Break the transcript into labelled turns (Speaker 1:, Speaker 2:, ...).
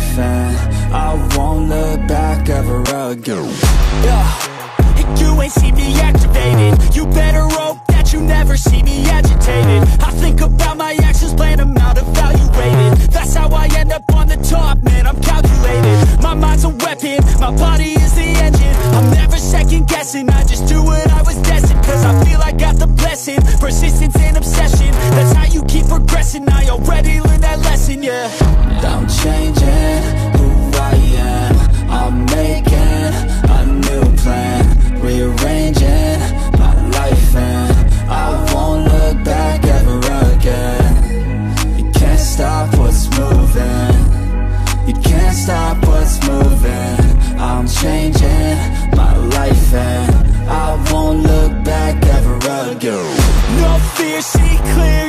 Speaker 1: life and I won't look back ever again.
Speaker 2: Yeah, you ain't see me activated You better hope that you never see me agitated. I think about my actions, plan them out, evaluated That's how I end up on the top, man, I'm calculated. My mind's a weapon, my body is the engine. I'm never second guessing, I just do what I was destined. Cause I feel I got the blessing, persistence and obsession. That's how you keep progressing, I already learned that lesson, yeah
Speaker 1: again
Speaker 2: No fear, see clear,